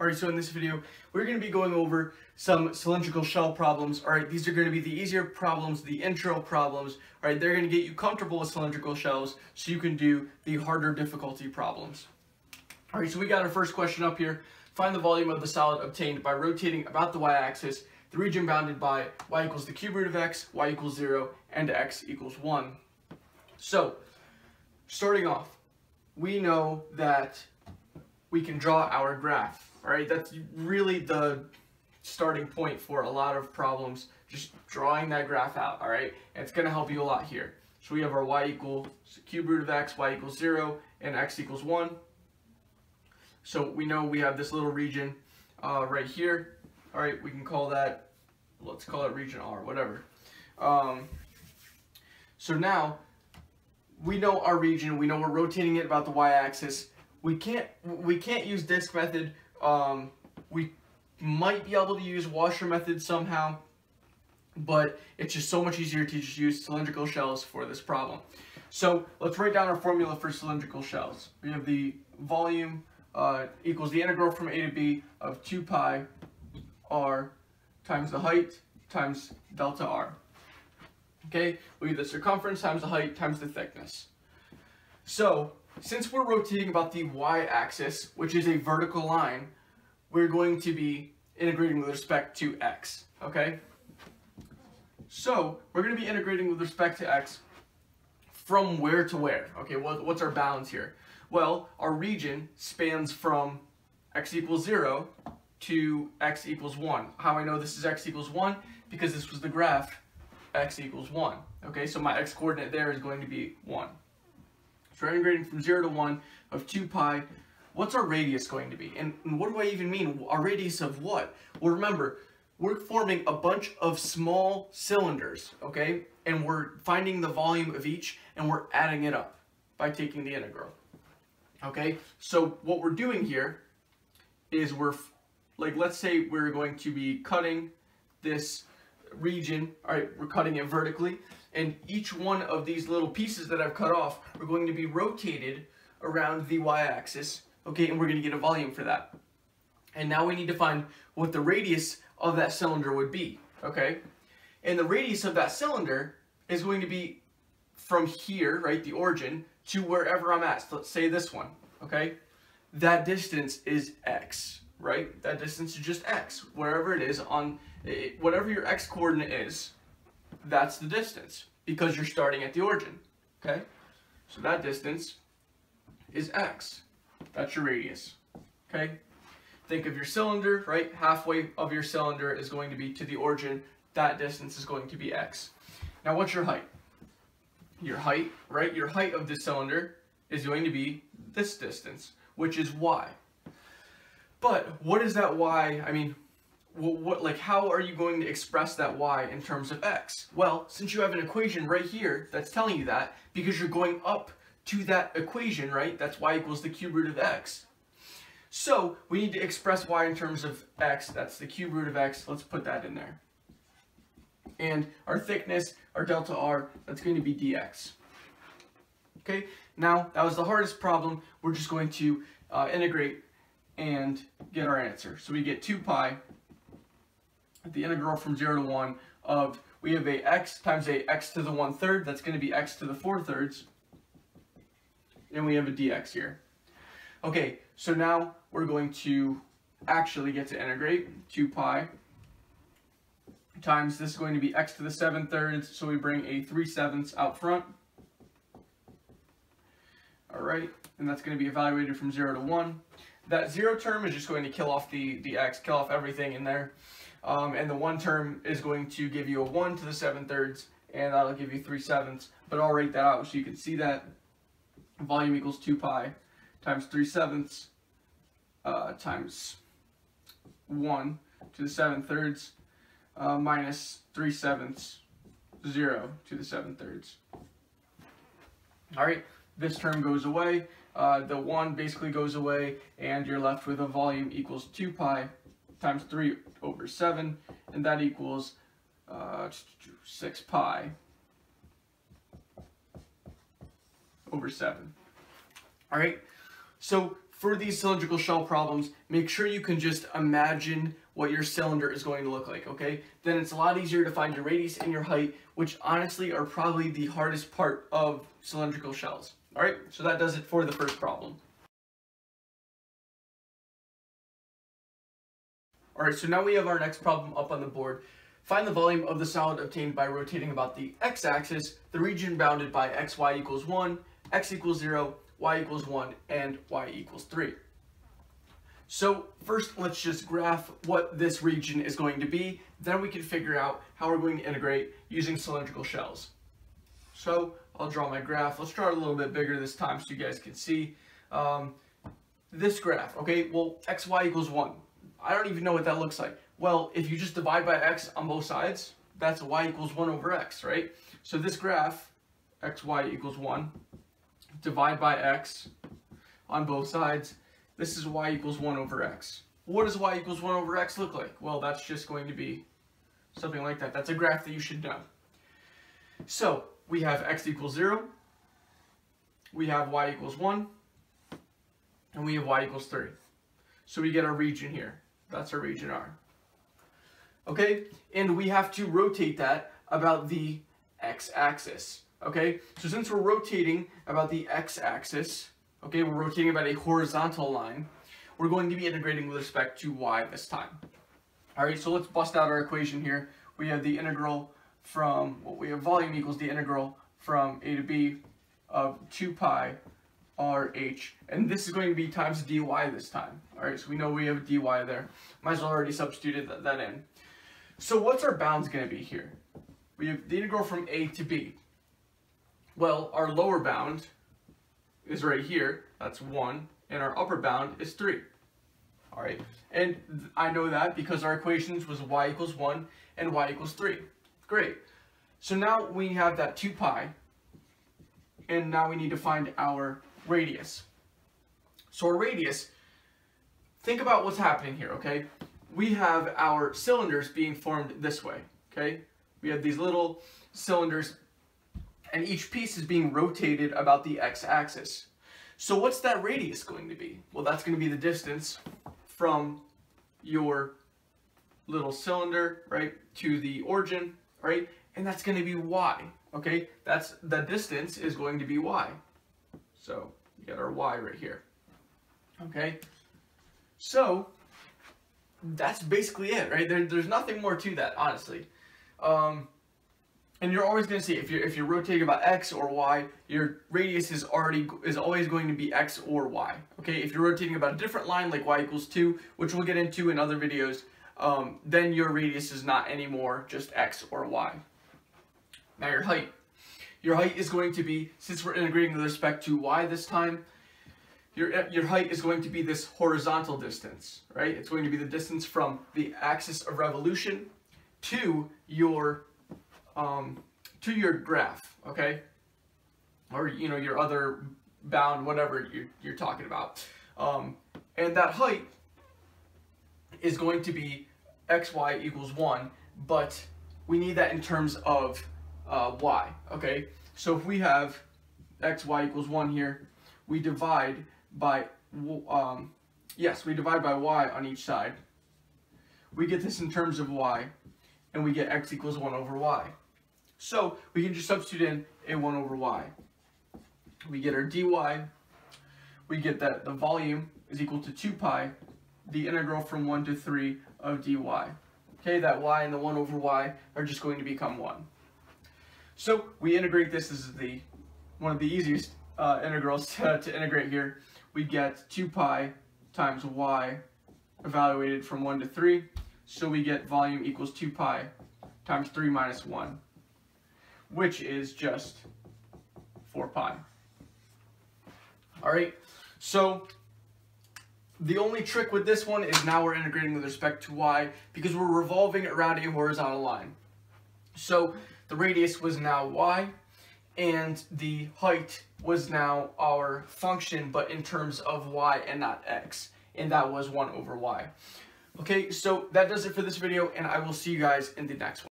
Alright, so in this video, we're going to be going over some cylindrical shell problems. Alright, these are going to be the easier problems, the intro problems. Alright, they're going to get you comfortable with cylindrical shells so you can do the harder difficulty problems. Alright, so we got our first question up here. Find the volume of the solid obtained by rotating about the y-axis, the region bounded by y equals the cube root of x, y equals 0, and x equals 1. So, starting off, we know that we can draw our graph. All right, that's really the starting point for a lot of problems, just drawing that graph out, all right? And it's gonna help you a lot here. So we have our y equals cube root of x, y equals zero, and x equals one. So we know we have this little region uh, right here. All right, we can call that, let's call it region R, whatever. Um, so now, we know our region, we know we're rotating it about the y-axis. We can't, we can't use disk method um, we might be able to use washer method somehow, but it's just so much easier to just use cylindrical shells for this problem. So let's write down our formula for cylindrical shells. We have the volume uh, equals the integral from a to b of 2 pi r times the height times delta r. Okay, we have the circumference times the height times the thickness. So since we're rotating about the y-axis, which is a vertical line, we're going to be integrating with respect to x, okay? So, we're going to be integrating with respect to x from where to where, okay? What, what's our bounds here? Well, our region spans from x equals 0 to x equals 1. How I know this is x equals 1? Because this was the graph x equals 1. Okay, so my x-coordinate there is going to be 1. So we're integrating from 0 to 1 of 2 pi. What's our radius going to be? And, and what do I even mean? Our radius of what? Well, remember, we're forming a bunch of small cylinders, okay? And we're finding the volume of each, and we're adding it up by taking the integral. Okay, so what we're doing here is we're, like, let's say we're going to be cutting this region, all right, we're cutting it vertically, and each one of these little pieces that I've cut off are going to be rotated around the y-axis, okay, and we're going to get a volume for that. And now we need to find what the radius of that cylinder would be, okay? And the radius of that cylinder is going to be from here, right, the origin, to wherever I'm at. So let's say this one, okay? That distance is x, right? That distance is just x, wherever it is on, eh, whatever your x coordinate is, that's the distance because you're starting at the origin, okay? So that distance is x. That's your radius, okay? Think of your cylinder, right? Halfway of your cylinder is going to be to the origin. That distance is going to be x. Now, what's your height? Your height, right? Your height of the cylinder is going to be this distance, which is y. But what is that y? I mean, what, what, like, how are you going to express that y in terms of x? Well, since you have an equation right here that's telling you that, because you're going up to that equation, right? That's y equals the cube root of x. So, we need to express y in terms of x. That's the cube root of x. Let's put that in there. And our thickness, our delta r, that's going to be dx. Okay, now, that was the hardest problem. We're just going to uh, integrate and get our answer. So we get 2 pi the integral from 0 to 1 of, we have a x times a x to the 1 third, that's going to be x to the 4 thirds, and we have a dx here. Okay, so now we're going to actually get to integrate 2 pi times, this is going to be x to the 7 thirds, so we bring a 3 sevenths out front. Alright, and that's going to be evaluated from 0 to 1. That 0 term is just going to kill off the, the x, kill off everything in there. Um, and the one term is going to give you a 1 to the 7 thirds, and that'll give you 3 sevenths. But I'll write that out so you can see that volume equals 2 pi times 3 sevenths uh, times 1 to the 7 thirds uh, minus 3 sevenths, 0 to the 7 thirds. Alright, this term goes away. Uh, the 1 basically goes away, and you're left with a volume equals 2 pi times 3 over 7, and that equals uh, 6 pi over 7. All right, so for these cylindrical shell problems, make sure you can just imagine what your cylinder is going to look like, okay? Then it's a lot easier to find your radius and your height, which honestly are probably the hardest part of cylindrical shells. All right, so that does it for the first problem. All right, so now we have our next problem up on the board. Find the volume of the solid obtained by rotating about the x-axis, the region bounded by xy equals 1, x equals 0, y equals 1, and y equals 3. So first, let's just graph what this region is going to be. Then we can figure out how we're going to integrate using cylindrical shells. So I'll draw my graph. Let's draw it a little bit bigger this time so you guys can see. Um, this graph, okay, well, xy equals 1. I don't even know what that looks like. Well, if you just divide by x on both sides, that's y equals 1 over x, right? So this graph, xy equals 1, divide by x on both sides, this is y equals 1 over x. What does y equals 1 over x look like? Well, that's just going to be something like that. That's a graph that you should know. So, we have x equals 0, we have y equals 1, and we have y equals 3. So we get our region here. That's our region R. Okay, and we have to rotate that about the x-axis. Okay, so since we're rotating about the x-axis, okay, we're rotating about a horizontal line, we're going to be integrating with respect to y this time. All right, so let's bust out our equation here. We have the integral from, well, we have volume equals the integral from a to b of 2 pi RH, and this is going to be times dy this time. All right, so we know we have dy there. Might as well already substituted that, that in. So what's our bounds going to be here? We have the integral from a to b. Well, our lower bound is right here, that's 1, and our upper bound is 3. All right, and I know that because our equations was y equals 1 and y equals 3. Great. So now we have that 2 pi, and now we need to find our radius. So our radius, think about what's happening here, okay? We have our cylinders being formed this way, okay? We have these little cylinders and each piece is being rotated about the x-axis. So what's that radius going to be? Well, that's going to be the distance from your little cylinder, right, to the origin, right? And that's going to be y, okay? That's the distance is going to be y. So we got our y right here. Okay, so that's basically it, right? There, there's nothing more to that, honestly. Um, and you're always going to see if you're if you're rotating about x or y, your radius is already is always going to be x or y. Okay, if you're rotating about a different line like y equals two, which we'll get into in other videos, um, then your radius is not anymore just x or y. Now your height. Your height is going to be, since we're integrating with respect to y this time, your, your height is going to be this horizontal distance, right? It's going to be the distance from the axis of revolution to your, um, to your graph, okay? Or, you know, your other bound, whatever you're, you're talking about. Um, and that height is going to be xy equals 1, but we need that in terms of uh, y, okay? So if we have x, y equals 1 here, we divide by, um, yes, we divide by y on each side. We get this in terms of y, and we get x equals 1 over y. So we can just substitute in a 1 over y. We get our dy, we get that the volume is equal to 2 pi, the integral from 1 to 3 of dy. Okay, that y and the 1 over y are just going to become 1. So we integrate this, this is the one of the easiest uh, integrals to, to integrate here. We get 2 pi times y evaluated from 1 to 3. So we get volume equals 2 pi times 3 minus 1, which is just 4 pi. All right, so the only trick with this one is now we're integrating with respect to y because we're revolving around a horizontal line. So the radius was now y, and the height was now our function, but in terms of y and not x, and that was 1 over y. Okay, so that does it for this video, and I will see you guys in the next one.